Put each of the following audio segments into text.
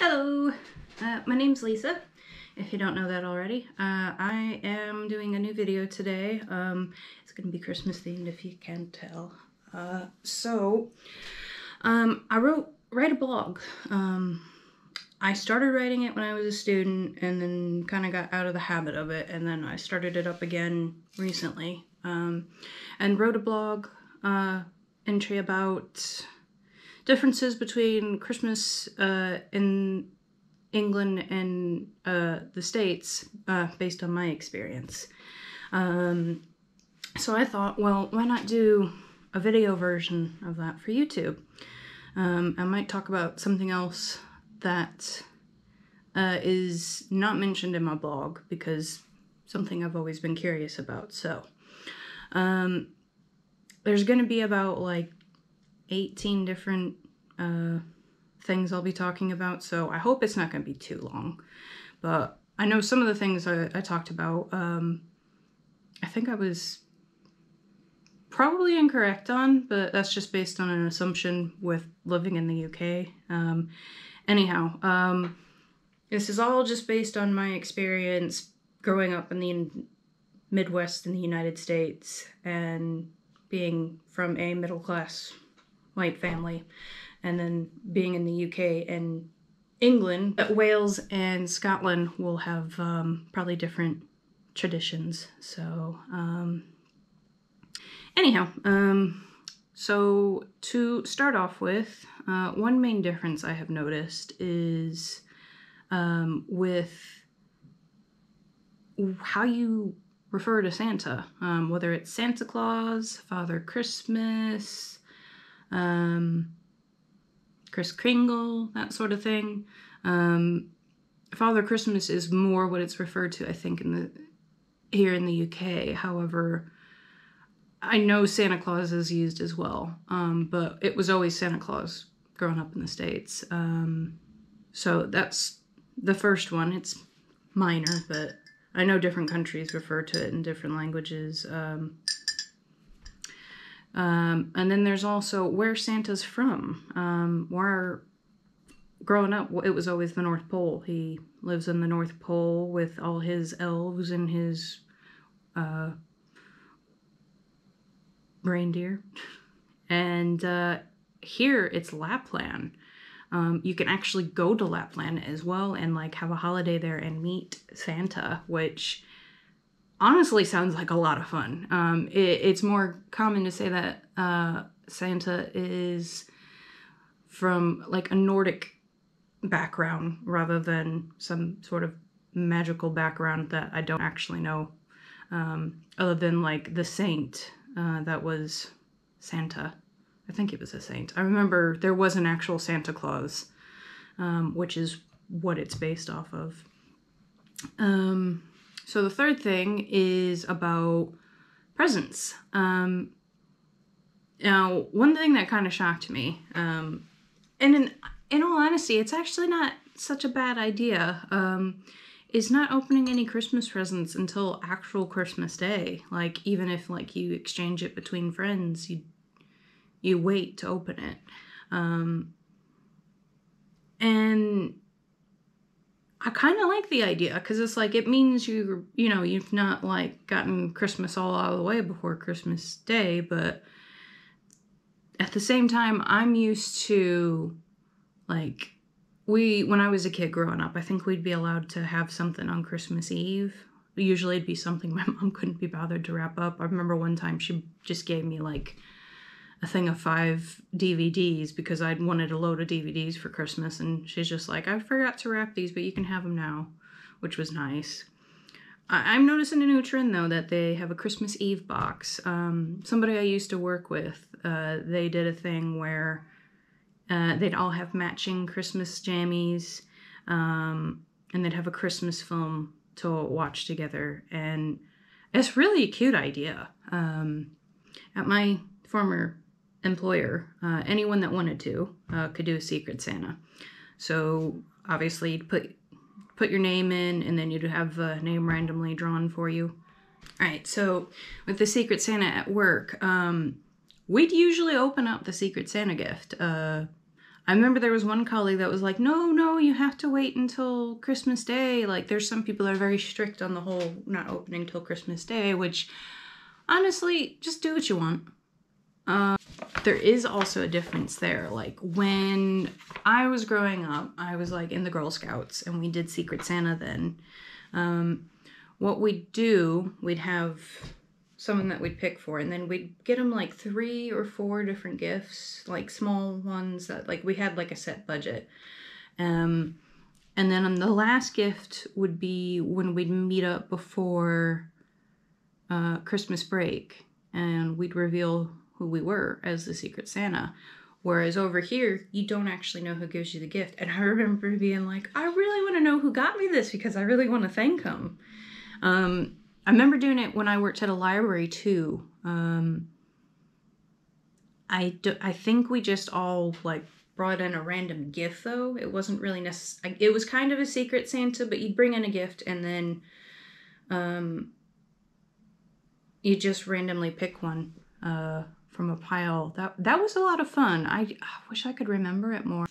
Hello, uh, my name's Lisa, if you don't know that already. Uh, I am doing a new video today. Um, it's going to be Christmas themed if you can't tell. Uh, so, um, I wrote, write a blog. Um, I started writing it when I was a student and then kind of got out of the habit of it and then I started it up again recently. Um, and wrote a blog uh, entry about differences between Christmas uh, in England and uh, the States uh, based on my experience. Um, so I thought, well, why not do a video version of that for YouTube? Um, I might talk about something else that uh, is not mentioned in my blog because something I've always been curious about. So, um, there's going to be about like 18 different uh, things I'll be talking about, so I hope it's not going to be too long. But I know some of the things I, I talked about, um, I think I was probably incorrect on, but that's just based on an assumption with living in the UK. Um, anyhow, um, this is all just based on my experience growing up in the Midwest in the United States and being from a middle class white family and then being in the UK and England. But Wales and Scotland will have um, probably different traditions. So, um, anyhow, um, so to start off with, uh, one main difference I have noticed is um, with how you refer to Santa, um, whether it's Santa Claus, Father Christmas, um, Kris Kringle, that sort of thing. Um, Father Christmas is more what it's referred to, I think, in the here in the UK. However, I know Santa Claus is used as well, um, but it was always Santa Claus growing up in the States. Um, so that's the first one. It's minor, but I know different countries refer to it in different languages. Um, um, and then there's also where Santa's from. Um, where growing up, it was always the North Pole. He lives in the North Pole with all his elves and his uh, reindeer. And uh, here it's Lapland. Um, you can actually go to Lapland as well and like have a holiday there and meet Santa, which honestly sounds like a lot of fun. Um, it, it's more common to say that uh, Santa is from like a Nordic background rather than some sort of magical background that I don't actually know, um, other than like the saint uh, that was Santa. I think it was a saint. I remember there was an actual Santa Claus, um, which is what it's based off of. Um, so the third thing is about presents. Um, now, one thing that kind of shocked me, um, and in, in all honesty, it's actually not such a bad idea, um, is not opening any Christmas presents until actual Christmas Day. Like, even if, like, you exchange it between friends, you, you wait to open it. Um, and I kind of like the idea because it's like it means you you know you've not like gotten Christmas all out of the way before Christmas Day, but at the same time, I'm used to like we when I was a kid growing up, I think we'd be allowed to have something on Christmas Eve. Usually, it'd be something my mom couldn't be bothered to wrap up. I remember one time she just gave me like a thing of five DVDs because I'd wanted a load of DVDs for Christmas, and she's just like, I forgot to wrap these, but you can have them now, which was nice. I- am noticing a new trend though that they have a Christmas Eve box. Um, somebody I used to work with, uh, they did a thing where uh, they'd all have matching Christmas jammies, um, and they'd have a Christmas film to watch together, and it's really a cute idea. Um, at my former employer, uh, anyone that wanted to uh, could do a Secret Santa. So obviously, put put your name in, and then you'd have a name randomly drawn for you. All right. So with the Secret Santa at work, um, we'd usually open up the Secret Santa gift. Uh, I remember there was one colleague that was like, no, no, you have to wait until Christmas Day. Like, there's some people that are very strict on the whole not opening till Christmas Day, which honestly, just do what you want. Uh, there is also a difference there. Like, when I was growing up, I was like in the Girl Scouts and we did Secret Santa then. Um, what we'd do, we'd have someone that we'd pick for and then we'd get them like three or four different gifts like small ones that like we had like a set budget um and then the last gift would be when we'd meet up before uh, christmas break and we'd reveal who we were as the secret santa whereas over here you don't actually know who gives you the gift and i remember being like i really want to know who got me this because i really want to thank them um, I remember doing it when I worked at a library too. Um, I do, I think we just all like brought in a random gift though. It wasn't really necessary. It was kind of a secret Santa, but you'd bring in a gift and then um, you just randomly pick one uh, from a pile. That that was a lot of fun. I, I wish I could remember it more.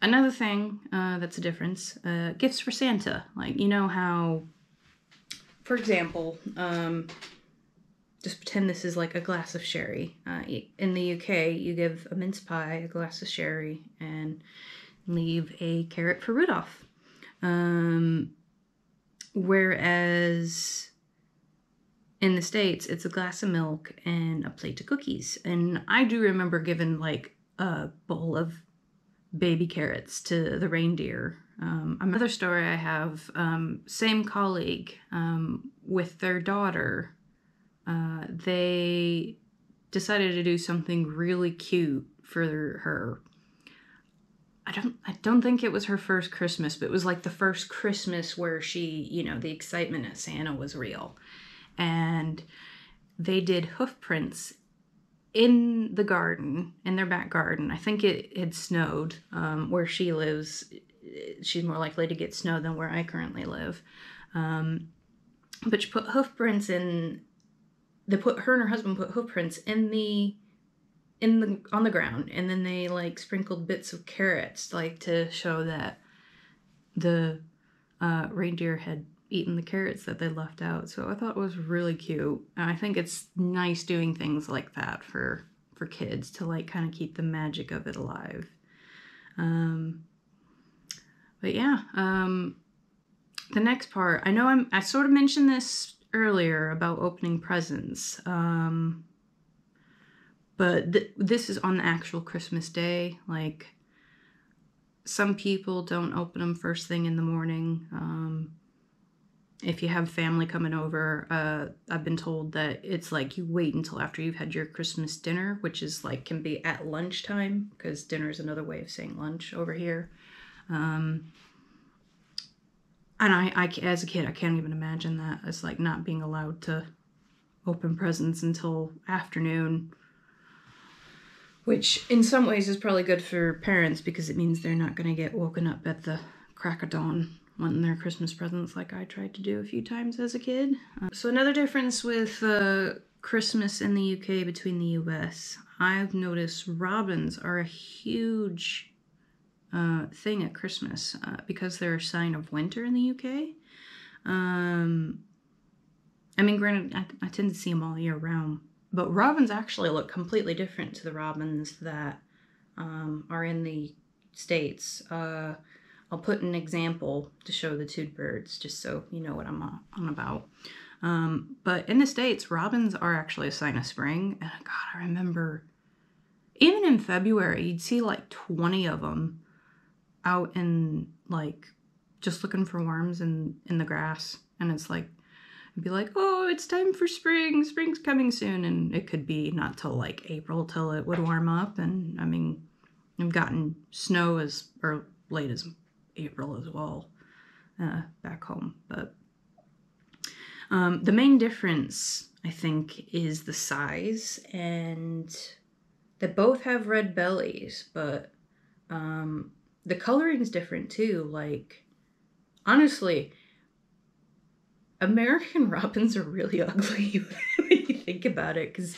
Another thing uh, that's a difference: uh, gifts for Santa. Like you know how for example, um, just pretend this is like a glass of sherry. Uh, in the UK, you give a mince pie, a glass of sherry, and leave a carrot for Rudolph. Um, whereas in the States, it's a glass of milk and a plate of cookies. And I do remember giving like a bowl of baby carrots to the reindeer um, another story I have, um, same colleague um, with their daughter, uh, they decided to do something really cute for her. I don't I don't think it was her first Christmas, but it was like the first Christmas where she, you know, the excitement at Santa was real. And they did hoof prints in the garden, in their back garden. I think it had snowed um, where she lives she's more likely to get snow than where I currently live. Um, but she put hoof prints in. They put her and her husband put hoof prints in the in the on the ground, and then they like sprinkled bits of carrots, like to show that the uh, reindeer had eaten the carrots that they left out. So I thought it was really cute, and I think it's nice doing things like that for for kids to like kind of keep the magic of it alive. Um, but yeah, um, the next part, I know I'm, I sort of mentioned this earlier about opening presents. Um, but th- this is on the actual Christmas day. Like, some people don't open them first thing in the morning. Um, if you have family coming over, uh, I've been told that it's like you wait until after you've had your Christmas dinner, which is like can be at lunchtime because dinner is another way of saying lunch over here. Um, and I, I, as a kid, I can't even imagine that as like not being allowed to open presents until afternoon. Which, in some ways, is probably good for parents because it means they're not going to get woken up at the crack of dawn wanting their Christmas presents like I tried to do a few times as a kid. Uh, so, another difference with uh, Christmas in the UK between the US, I've noticed robins are a huge uh, thing at Christmas uh, because they're a sign of winter in the UK. Um, I mean, granted, I, I, tend to see them all year round, but robins actually look completely different to the robins that um, are in the States. Uh, I'll put an example to show the two birds just so you know what I'm on about. Um, but in the States, robins are actually a sign of spring. And God, I remember even in February, you'd see like 20 of them out and like just looking for worms in in the grass and it's like be like oh it's time for spring spring's coming soon and it could be not till like april till it would warm up and i mean i've gotten snow as or late as april as well uh, back home but um, the main difference i think is the size and they both have red bellies but um, the coloring is different too. Like, honestly, American robins are really ugly when you think about it because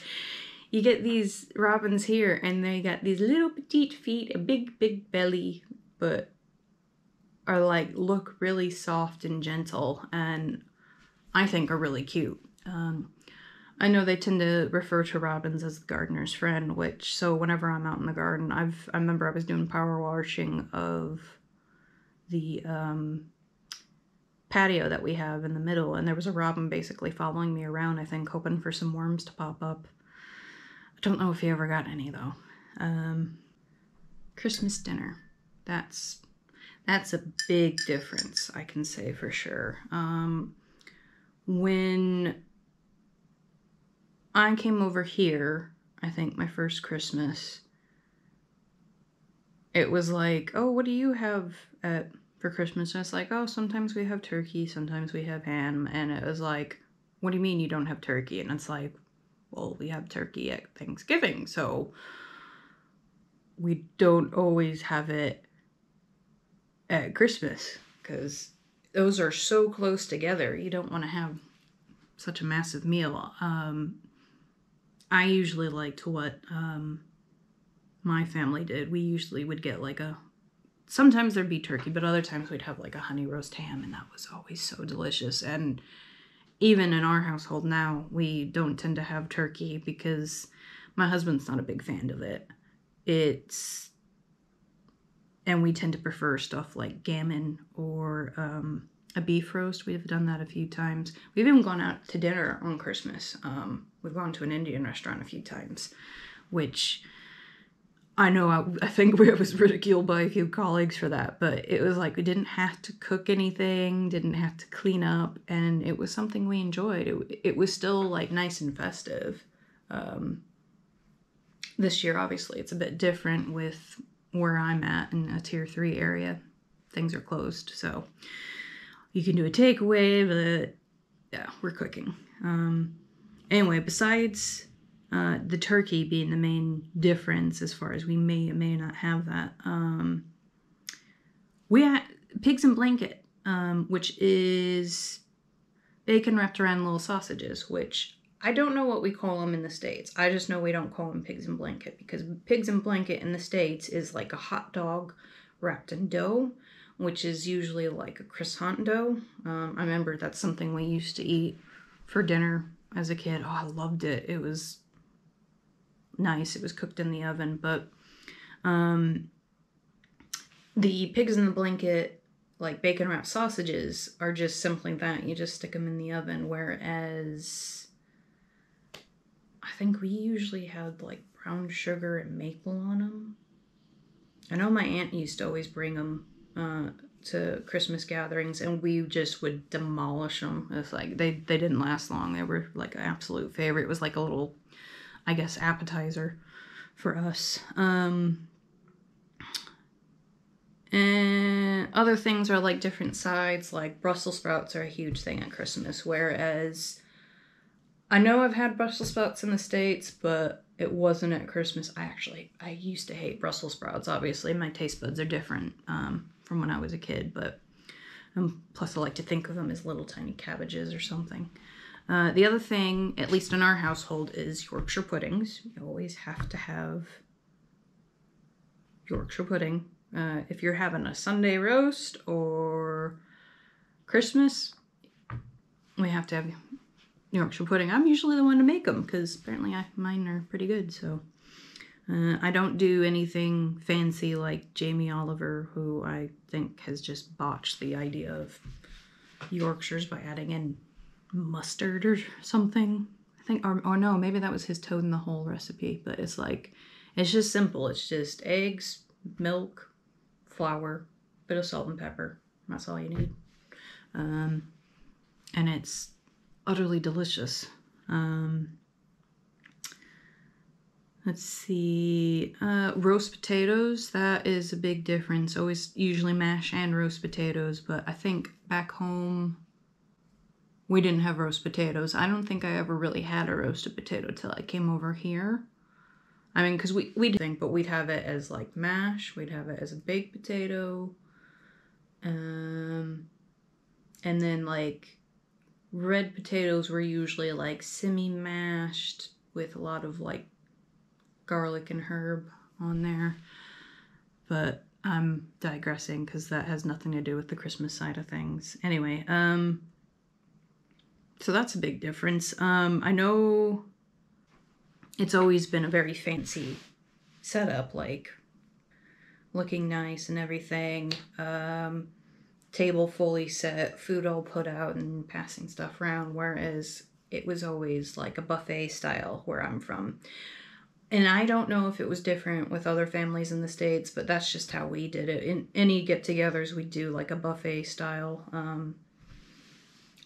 you get these robins here and they got these little petite feet, a big, big belly, but are like look really soft and gentle and I think are really cute. Um, I know they tend to refer to robins as the gardener's friend, which so whenever I'm out in the garden, I've I remember I was doing power washing of the um, patio that we have in the middle, and there was a robin basically following me around. I think hoping for some worms to pop up. I don't know if he ever got any though. Um, Christmas dinner. That's that's a big difference. I can say for sure. Um, when I came over here, I think my first Christmas, it was like, oh, what do you have at for Christmas? And it's like, oh, sometimes we have turkey, sometimes we have ham. And it was like, what do you mean you don't have turkey? And it's like, well, we have turkey at Thanksgiving, so we don't always have it at Christmas because those are so close together. You don't want to have such a massive meal. Um, I usually liked what um, my family did. We usually would get like a, sometimes there'd be turkey, but other times we'd have like a honey roast ham, and that was always so delicious. And even in our household now, we don't tend to have turkey because my husband's not a big fan of it. It's and we tend to prefer stuff like gammon or um, a beef roast. We've done that a few times. We've even gone out to dinner on Christmas. Um, we've gone to an Indian restaurant a few times, which I know I, I think we was ridiculed by a few colleagues for that, but it was like we didn't have to cook anything, didn't have to clean up, and it was something we enjoyed. It, it was still like nice and festive. Um, this year, obviously, it's a bit different with where I'm at in a tier three area, things are closed. So you can do a takeaway, but yeah, we're cooking. Um, anyway, besides uh, the turkey being the main difference as far as we may or may not have that, um, we had pigs in blanket, um, which is bacon wrapped around little sausages, which I don't know what we call them in the States. I just know we don't call them pigs in blanket because pigs in blanket in the States is like a hot dog wrapped in dough, which is usually like a croissant dough. Um, I remember that's something we used to eat for dinner as a kid. Oh, I loved it. It was nice. It was cooked in the oven, but um, the pigs in the blanket like bacon wrapped sausages are just simply that you just stick them in the oven whereas think we usually had like brown sugar and maple on them. I know my aunt used to always bring them uh, to Christmas gatherings, and we just would demolish them. It's like they they didn't last long. They were like an absolute favorite. It was like a little, I guess, appetizer for us. Um, and other things are like different sides. Like Brussels sprouts are a huge thing at Christmas, whereas I know I've had Brussels sprouts in the States, but it wasn't at Christmas. I actually, I used to hate Brussels sprouts, obviously. My taste buds are different um, from when I was a kid, but um, plus I like to think of them as little tiny cabbages or something. Uh, the other thing, at least in our household, is Yorkshire puddings. You always have to have Yorkshire pudding. Uh, if you're having a Sunday roast or Christmas, we have to have Yorkshire pudding. I'm usually the one to make them because apparently I, mine are pretty good. So uh, I don't do anything fancy like Jamie Oliver, who I think has just botched the idea of Yorkshires by adding in mustard or something. I think, or, or no, maybe that was his toad in the hole recipe. But it's like, it's just simple. It's just eggs, milk, flour, bit of salt and pepper. That's all you need. Um, and it's utterly delicious. Um, let's see, uh, roast potatoes, that is a big difference. Always usually mash and roast potatoes, but I think back home we didn't have roast potatoes. I don't think I ever really had a roasted potato till I came over here. I mean, because we, we'd think, but we'd have it as like mash, we'd have it as a baked potato, um, and then like red potatoes were usually like semi mashed with a lot of like garlic and herb on there. But I'm digressing because that has nothing to do with the Christmas side of things. Anyway, um, so that's a big difference. Um, I know it's always been a very fancy setup, like looking nice and everything. Um, table fully set, food all put out, and passing stuff around. Whereas it was always like a buffet style where I'm from. And I don't know if it was different with other families in the States, but that's just how we did it. In any get togethers, we do like a buffet style. Um,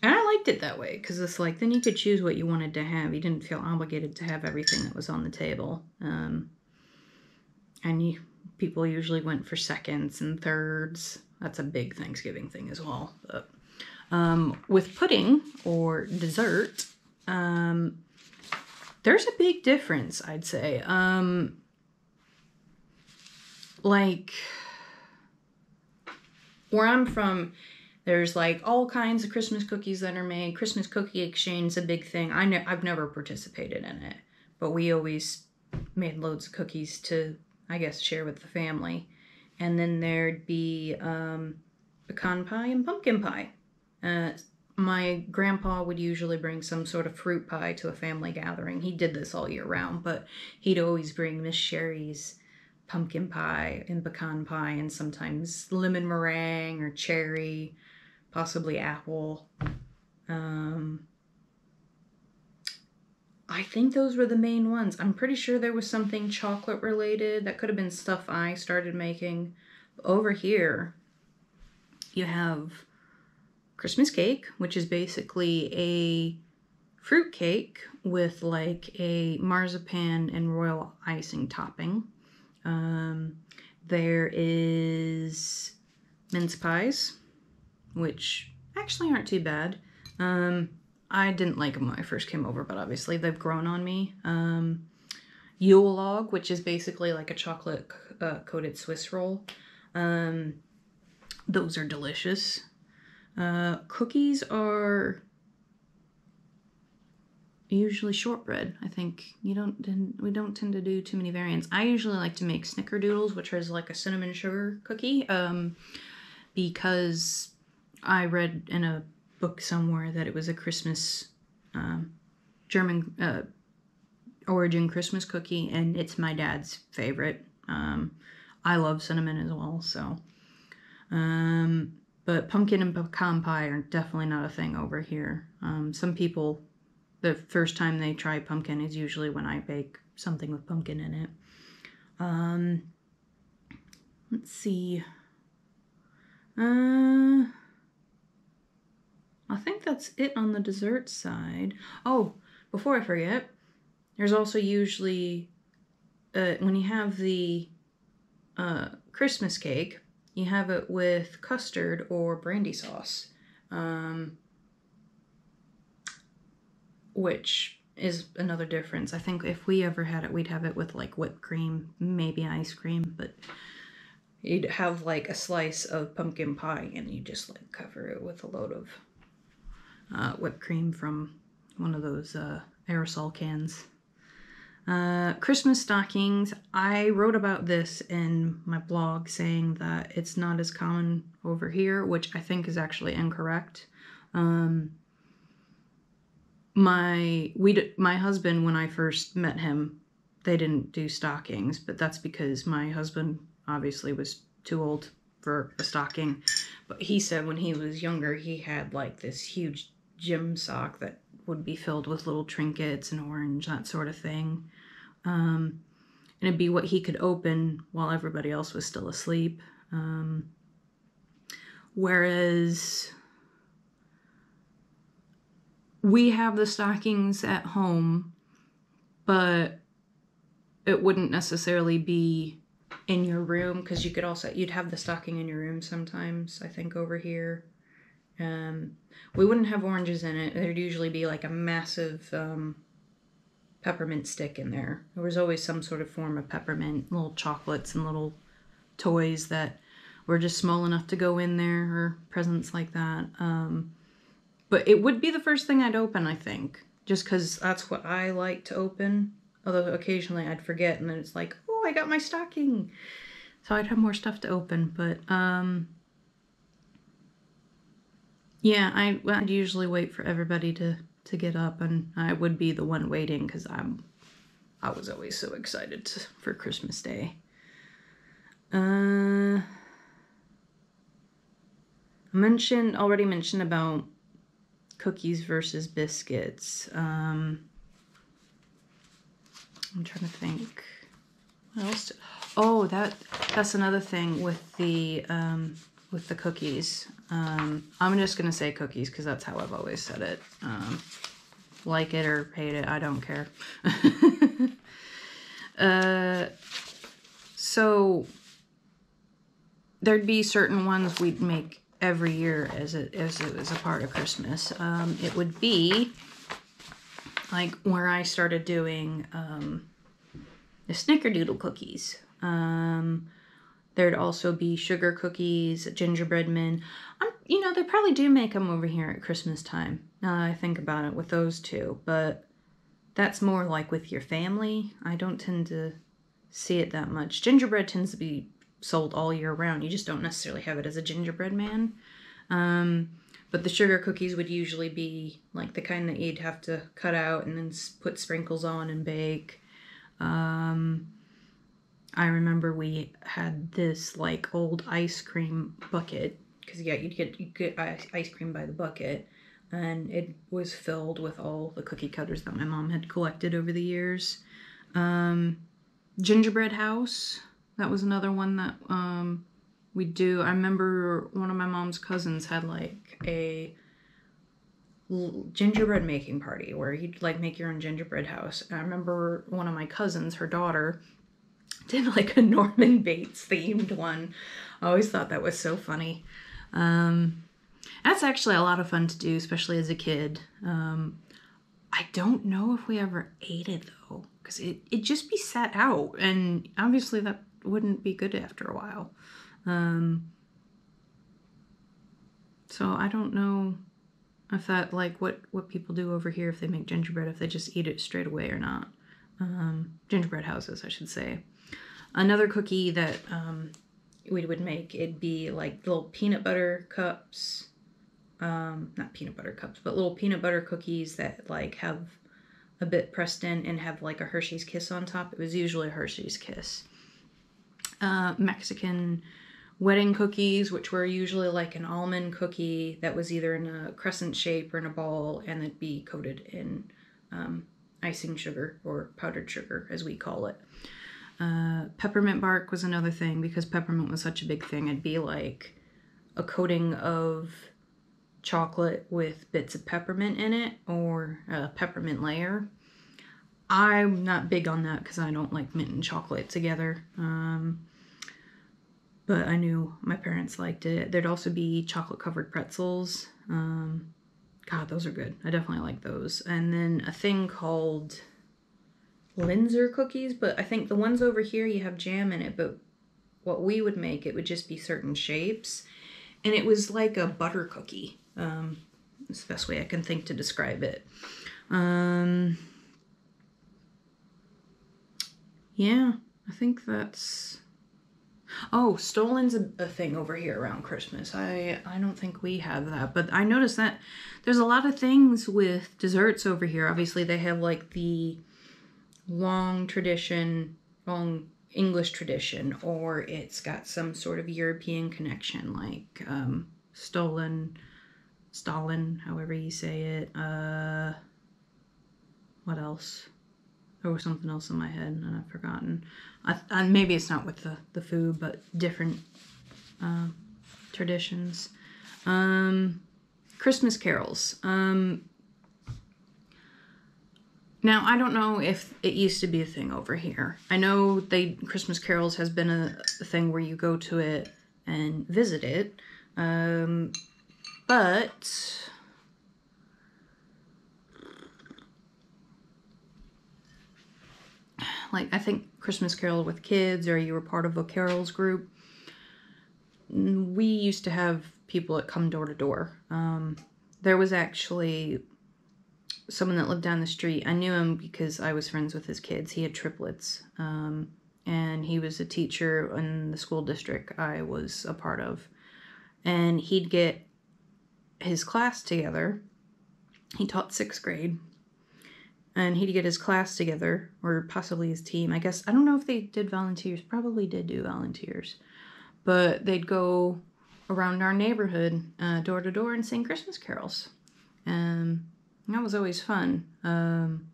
and I liked it that way because it's like then you could choose what you wanted to have. You didn't feel obligated to have everything that was on the table. Um, and you, people usually went for seconds and thirds. That's a big Thanksgiving thing as well. But, um, with pudding or dessert, um, there's a big difference, I'd say. Um, like where I'm from, there's like all kinds of Christmas cookies that are made. Christmas cookie exchange is a big thing. I ne- I've never participated in it, but we always made loads of cookies to, I guess, share with the family. And then there'd be um, pecan pie and pumpkin pie. Uh, my grandpa would usually bring some sort of fruit pie to a family gathering. He did this all year round, but he'd always bring Miss Sherry's pumpkin pie and pecan pie and sometimes lemon meringue or cherry possibly apple. Um, I think those were the main ones. I'm pretty sure there was something chocolate related. That could have been stuff I started making. Over here, you have Christmas cake, which is basically a fruit cake with like a marzipan and royal icing topping. Um, there is mince pies, which actually aren't too bad. Um, I didn't like them when I first came over, but obviously they've grown on me. Um, Yule log, which is basically like a chocolate uh, coated Swiss roll. Um, those are delicious. Uh, cookies are usually shortbread. I think you don't we don't tend to do too many variants. I usually like to make snickerdoodles, which is like a cinnamon sugar cookie, um, because I read in a book somewhere that it was a Christmas um, German uh, origin Christmas cookie, and it's my dad's favorite. Um, I love cinnamon as well, so. Um, but pumpkin and pecan pie are definitely not a thing over here. Um, some people, the first time they try pumpkin is usually when I bake something with pumpkin in it. Um, let's see. Uh, I think that's it on the dessert side. Oh, before I forget, there's also usually, uh, when you have the uh, Christmas cake, you have it with custard or brandy sauce, um, which is another difference. I think if we ever had it, we'd have it with like whipped cream, maybe ice cream, but you'd have like a slice of pumpkin pie and you just like cover it with a load of uh, whipped cream from one of those uh, aerosol cans. Uh, Christmas stockings. I wrote about this in my blog saying that it's not as common over here, which I think is actually incorrect. Um, my we my husband when I first met him, they didn't do stockings, but that's because my husband obviously was too old for a stocking. But he said when he was younger, he had like this huge gym sock that would be filled with little trinkets and orange, that sort of thing. Um, and it'd be what he could open while everybody else was still asleep. Um, whereas we have the stockings at home, but it wouldn't necessarily be in your room because you could also you'd have the stocking in your room sometimes. I think over here. Um, we wouldn't have oranges in it. There'd usually be like a massive um, peppermint stick in there. There was always some sort of form of peppermint, little chocolates and little toys that were just small enough to go in there or presents like that. Um, but it would be the first thing I'd open, I think, just because that's what I like to open. Although occasionally I'd forget and then it's like, oh, I got my stocking. So I'd have more stuff to open. But um, yeah, I, I'd usually wait for everybody to, to get up and I would be the one waiting because I'm I was always so excited to, for Christmas Day. Uh, I mentioned already mentioned about cookies versus biscuits. Um, I'm trying to think. What else? Oh, that that's another thing with the um, with the cookies. Um, I'm just gonna say cookies because that's how I've always said it. Um, like it or hate it, I don't care. uh, so there'd be certain ones we'd make every year as it as it was a part of Christmas. Um, it would be like where I started doing um, the snickerdoodle cookies. Um, there'd also be sugar cookies, gingerbread men. I'm, you know, they probably do make them over here at Christmas time. Now that I think about it, with those two, but that's more like with your family. I don't tend to see it that much. Gingerbread tends to be sold all year round. You just don't necessarily have it as a gingerbread man. Um, but the sugar cookies would usually be like the kind that you'd have to cut out and then put sprinkles on and bake. Um, I remember we had this like old ice cream bucket because yeah, you'd get you get ice cream by the bucket, and it was filled with all the cookie cutters that my mom had collected over the years. Um, gingerbread house that was another one that um, we do. I remember one of my mom's cousins had like a gingerbread making party where you'd like make your own gingerbread house. And I remember one of my cousins, her daughter, did like a Norman Bates themed one. I always thought that was so funny. Um, that's actually a lot of fun to do, especially as a kid. Um, I don't know if we ever ate it though, because it it just be set out, and obviously that wouldn't be good after a while. Um, so I don't know if that like what what people do over here if they make gingerbread if they just eat it straight away or not. Um, gingerbread houses, I should say. Another cookie that um, we would make it'd be like little peanut butter cups, um, not peanut butter cups, but little peanut butter cookies that like have a bit pressed in and have like a Hershey's Kiss on top. It was usually a Hershey's Kiss uh, Mexican wedding cookies, which were usually like an almond cookie that was either in a crescent shape or in a ball, and it'd be coated in um, icing sugar or powdered sugar, as we call it. Uh, peppermint bark was another thing because peppermint was such a big thing. It'd be like a coating of chocolate with bits of peppermint in it or a peppermint layer. I'm not big on that because I don't like mint and chocolate together. Um, but I knew my parents liked it. There'd also be chocolate covered pretzels. Um, God, those are good. I definitely like those. And then a thing called Linzer cookies, but I think the ones over here you have jam in it, but what we would make, it would just be certain shapes. And it was like a butter cookie. Um, it's the best way I can think to describe it. Um, yeah, I think that's Oh, Stollen's a, a, thing over here around Christmas. I I don't think we have that, but I noticed that there's a lot of things with desserts over here. Obviously, they have like the long tradition, long English tradition, or it's got some sort of European connection, like um, Stollen, Stalin, however you say it. Uh, what else? There was something else in my head and I've forgotten. I, I, maybe it's not with the, the food, but different uh, traditions. Um, Christmas carols. Um, now I don't know if it used to be a thing over here. I know they Christmas carols has been a, a thing where you go to it and visit it, um, but like I think Christmas Carol with kids or you were part of a carols group, we used to have people that come door to door. Um, there was actually someone that lived down the street. I knew him because I was friends with his kids. He had triplets. Um, and he was a teacher in the school district I was a part of. And he'd get his class together. He taught sixth grade. And he'd get his class together, or possibly his team. I guess, I don't know if they did volunteers, probably did do volunteers. But they'd go around our neighborhood, uh, door to door, and sing Christmas carols. Um, that was always fun um,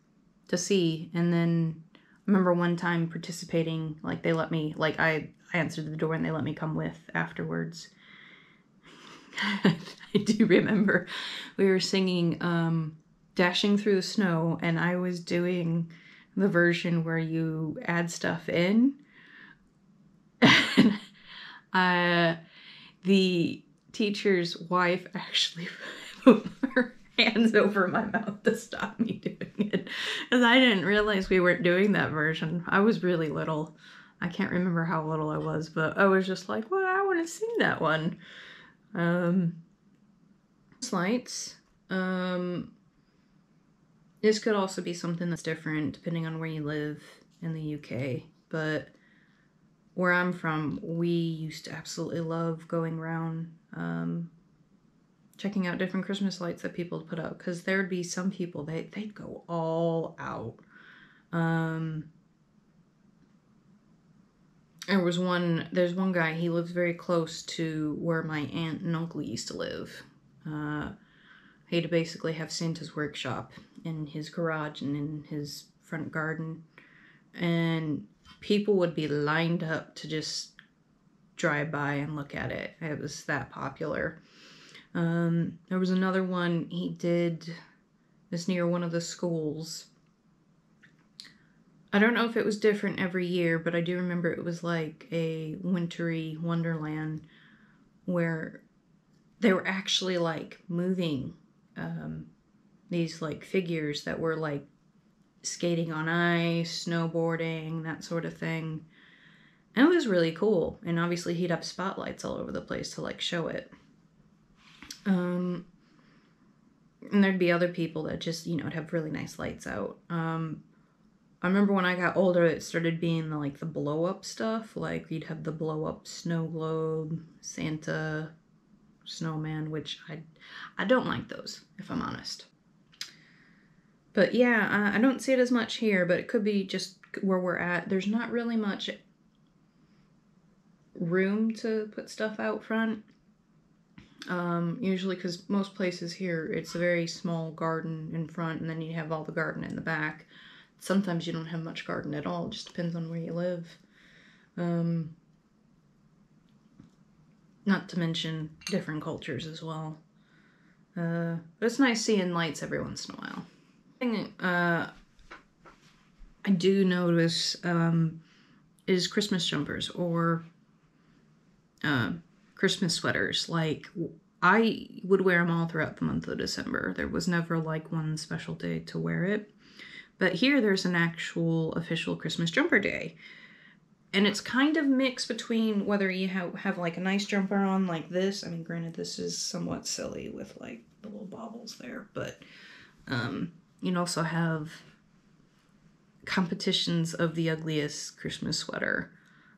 to see. And then I remember one time participating, like they let me, like I, answered the door and they let me come with afterwards. I do remember we were singing um, Dashing Through the Snow, and I was doing the version where you add stuff in. and uh, the teacher's wife actually hands over my mouth to stop me doing it because I didn't realize we weren't doing that version. I was really little. I can't remember how little I was, but I was just like, well, I want to sing that one. Um, lights. Um, this could also be something that's different depending on where you live in the UK, but where I'm from, we used to absolutely love going around um, checking out different Christmas lights that people put up because there'd be some people they they'd go all out. Um, there was one. There's one guy. He lives very close to where my aunt and uncle used to live. Uh, he'd basically have Santa's workshop in his garage and in his front garden, and people would be lined up to just drive by and look at it. It was that popular. Um, there was another one he did this near one of the schools. I don't know if it was different every year, but I do remember it was like a wintry wonderland where they were actually like moving um, these like figures that were like skating on ice, snowboarding, that sort of thing. And it was really cool. And obviously he'd have spotlights all over the place to like show it. Um, and there'd be other people that just, you know, would have really nice lights out. Um, I remember when I got older, it started being the, like the blow up stuff. Like you'd have the blow up snow globe, Santa, snowman, which I, I don't like those, if I'm honest. But yeah, I, I don't see it as much here, but it could be just where we're at. There's not really much room to put stuff out front. Um, usually, because most places here, it's a very small garden in front, and then you have all the garden in the back. Sometimes you don't have much garden at all. It just depends on where you live. Um, not to mention different cultures as well. Uh, but it's nice seeing lights every once in a while. Thing, uh, I do notice um, is Christmas jumpers or uh, Christmas sweaters. Like I would wear them all throughout the month of December. There was never like one special day to wear it. But here there's an actual official Christmas jumper day. And it's kind of mixed between whether you have, have like a nice jumper on like this. I mean, granted, this is somewhat silly with like the little baubles there, but um, you also have competitions of the ugliest Christmas sweater.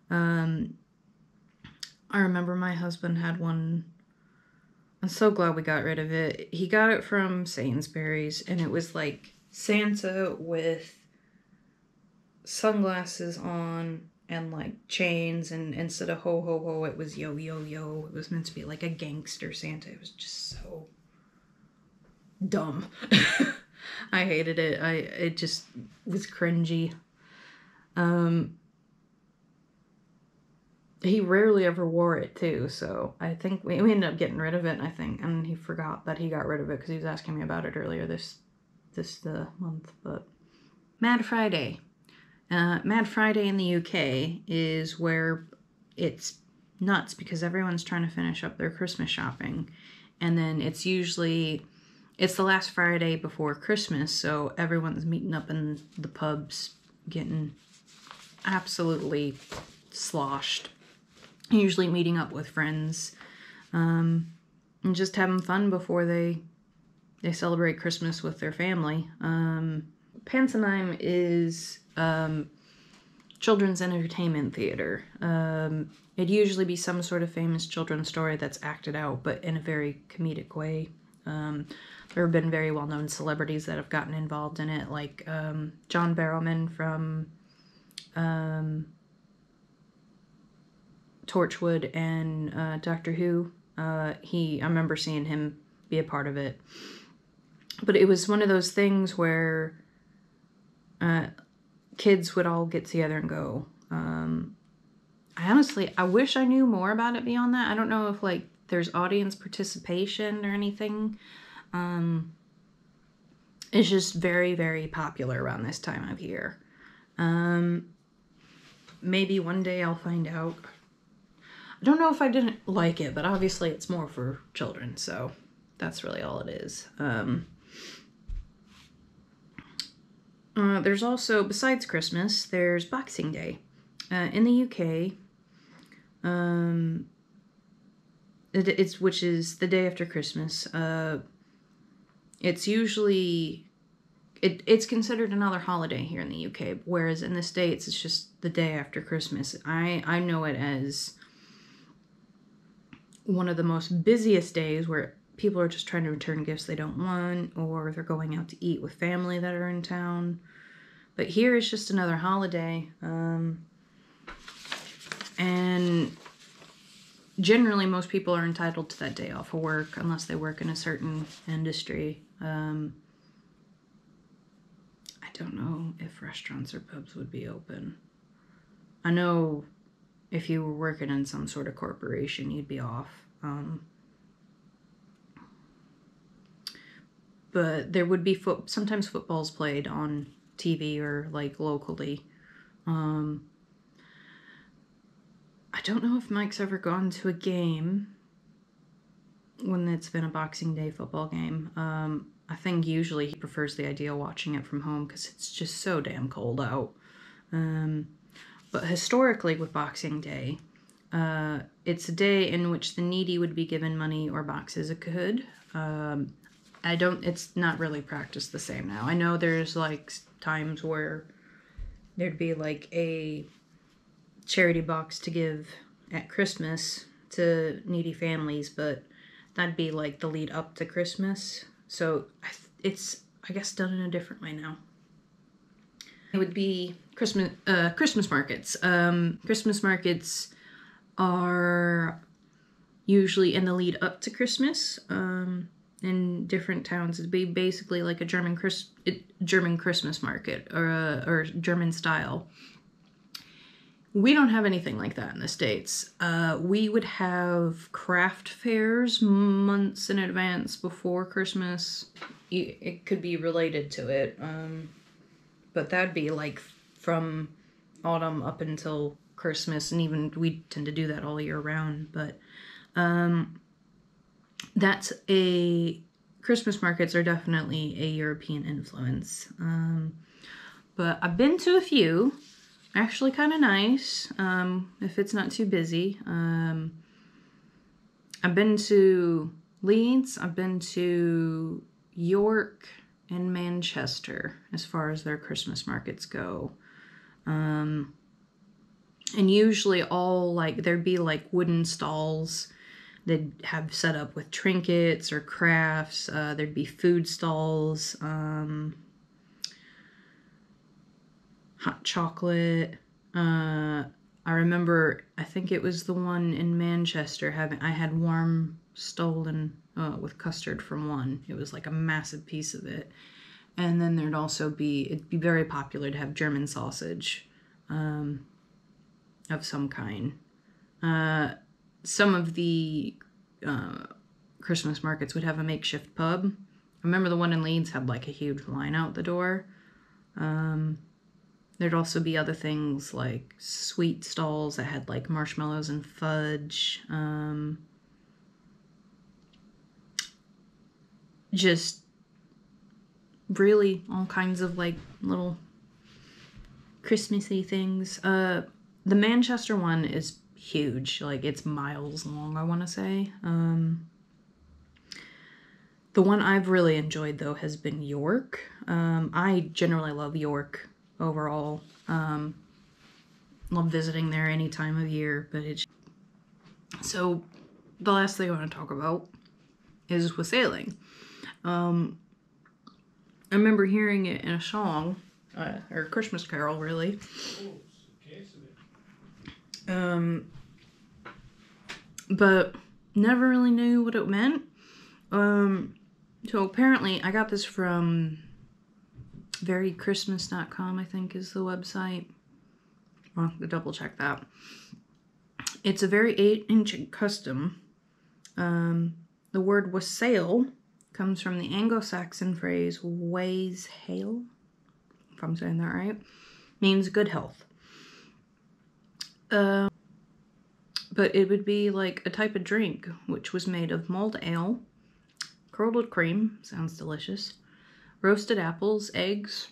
Um, I remember my husband had one. I'm so glad we got rid of it. He got it from Sainsbury's and it was like Santa with sunglasses on and like chains and instead of ho ho ho it was yo yo yo. It was meant to be like a gangster Santa. It was just so dumb. I hated it. I it just was cringy. Um he rarely ever wore it too, so I think we, we ended up getting rid of it. I think, and he forgot that he got rid of it because he was asking me about it earlier this this uh, month. But Mad Friday, uh, Mad Friday in the UK is where it's nuts because everyone's trying to finish up their Christmas shopping, and then it's usually it's the last Friday before Christmas, so everyone's meeting up in the pubs, getting absolutely sloshed usually meeting up with friends um, and just having fun before they they celebrate Christmas with their family. Um, Pantomime is um, children's entertainment theater. Um, it'd usually be some sort of famous children's story that's acted out, but in a very comedic way. Um, there have been very well known celebrities that have gotten involved in it, like um, John Barrowman from um, Torchwood and uh, Doctor Who. Uh, he, I remember seeing him be a part of it. But it was one of those things where uh, kids would all get together and go. Um, I honestly, I wish I knew more about it beyond that. I don't know if like there's audience participation or anything. Um, it's just very, very popular around this time of year. Um, maybe one day I'll find out. Don't know if I didn't like it, but obviously it's more for children, so that's really all it is. Um, uh, there's also, besides Christmas, there's Boxing Day. Uh, in the UK, um, it, it's which is the day after Christmas. Uh, it's usually it, it's considered another holiday here in the UK, whereas in the States it's just the day after Christmas. I, I know it as one of the most busiest days where people are just trying to return gifts they don't want, or they're going out to eat with family that are in town. But here is just another holiday. Um, and generally, most people are entitled to that day off of work unless they work in a certain industry. Um, I don't know if restaurants or pubs would be open. I know if you were working in some sort of corporation, you'd be off. Um, but there would be foot. Sometimes football's played on TV or like locally. Um, I don't know if Mike's ever gone to a game when it's been a Boxing Day football game. Um, I think usually he prefers the idea of watching it from home because it's just so damn cold out. Um, but historically, with Boxing Day, uh, it's a day in which the needy would be given money or boxes of good. Um, I don't, it's not really practiced the same now. I know there's like times where there'd be like a charity box to give at Christmas to needy families, but that'd be like the lead up to Christmas. So it's, I guess, done in a different way now. It would be Christmas uh, Christmas markets. Um, Christmas markets are usually in the lead up to Christmas. Um, in different towns, it'd be basically like a German Chris German Christmas market or a, or German style. We don't have anything like that in the States. Uh, we would have craft fairs months in advance before Christmas. It could be related to it. Um, but that'd be like from autumn up until Christmas, and even we tend to do that all year round. But um, that's a Christmas markets are definitely a European influence. Um, but I've been to a few actually kind of nice um, if it's not too busy. Um, I've been to Leeds, I've been to York and Manchester as far as their Christmas markets go. Um, and usually all like there'd be like wooden stalls they'd have set up with trinkets or crafts. Uh, there'd be food stalls. Um, hot chocolate. Uh, I remember, I think it was the one in Manchester having, I had warm Stollen uh, with custard from one. It was like a massive piece of it. And then there'd also be, it'd be very popular to have German sausage um, of some kind. Uh, some of the uh, Christmas markets would have a makeshift pub. I remember the one in Leeds had like a huge line out the door. Um, There'd also be other things like sweet stalls that had like marshmallows and fudge. Um, just really all kinds of like little Christmassy things. Uh, the Manchester one is huge. Like it's miles long, I want to say. Um, The one I've really enjoyed though has been York. Um, I generally love York overall. Um, love visiting there any time of year, but it's so the last thing I want to talk about is wassailing. Um, I remember hearing it in a song, uh, or a Christmas carol, really. Um, but never really knew what it meant. Um, so apparently, I got this from verychristmas.com, I think is the website. I'll have to double check that. It's a very ancient custom. Um, the word wassail comes from the Anglo-Saxon phrase ways hail, if I'm saying that right, means good health. Uh, but it would be like a type of drink which was made of mulled ale, curdled cream, sounds delicious, roasted apples, eggs,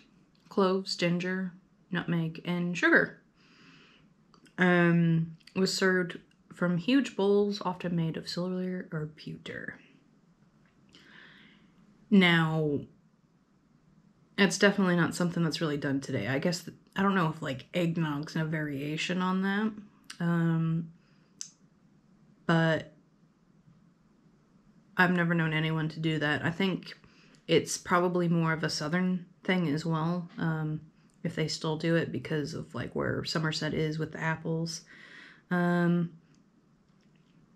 cloves, ginger, nutmeg, and sugar. Um, was served from huge bowls, often made of silver or pewter. Now, it's definitely not something that's really done today. I guess, I don't know if like eggnog's a variation on that. Um, but I've never known anyone to do that. I think it's probably more of a southern thing as well. Um, if they still do it because of like where Somerset is with the apples. Um,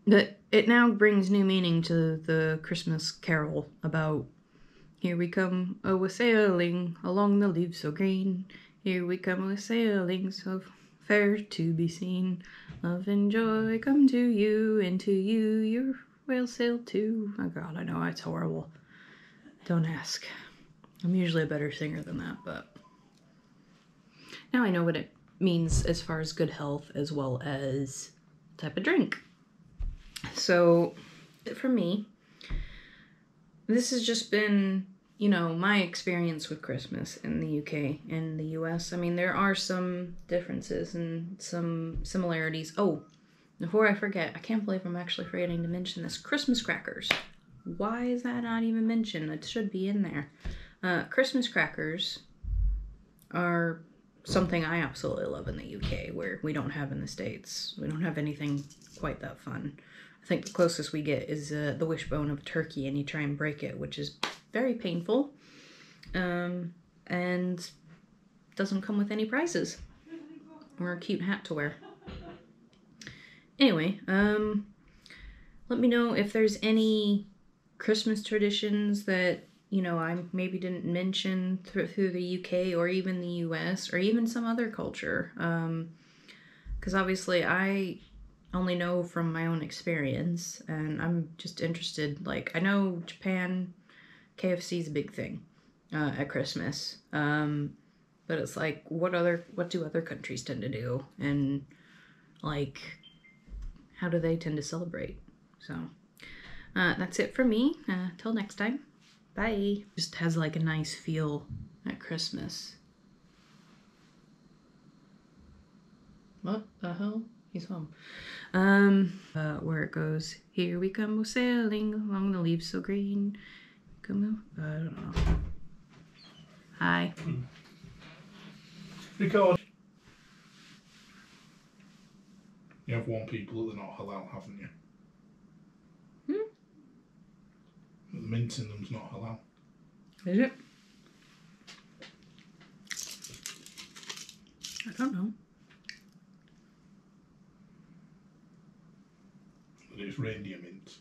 but it now brings new meaning to the Christmas carol about here we come oh, a wassailing along the leaves so green. Here we come a wassailing so fair to be seen. Love and joy come to you and to you your wassail too. Oh god, I know it's horrible. Don't ask. I'm usually a better singer than that, but now I know what it means as far as good health as well as type of drink. So for me, this has just been, you know, my experience with Christmas in the UK and the US. I mean, there are some differences and some similarities. Oh, before I forget, I can't believe I'm actually forgetting to mention this. Christmas crackers. Why is that not even mentioned? It should be in there. Uh, Christmas crackers are something I absolutely love in the UK where we don't have in the States. We don't have anything quite that fun. I think the closest we get is uh, the wishbone of a turkey and you try and break it, which is very painful um, and doesn't come with any prizes or a cute hat to wear. Anyway, um, let me know if there's any Christmas traditions that you know, I maybe didn't mention through, through the UK or even the US or even some other culture. Because um, obviously, I only know from my own experience, and I'm just interested. Like, I know Japan, KFC is a big thing uh, at Christmas. Um, but it's like, what other, what do other countries tend to do? And like, how do they tend to celebrate? So, uh, that's it for me. Uh, till next time. Bye. Just has like a nice feel at Christmas. What the hell? He's home. Um, uh, where it goes, here we come sailing along the leaves so green. Come, I don't know. Hi. Record. You have one people that are not halal, haven't you? Hmm? The mint in them's not halal. Is it? I don't know. It's reindeer mint.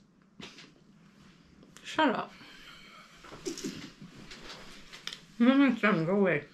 Shut up. Go away.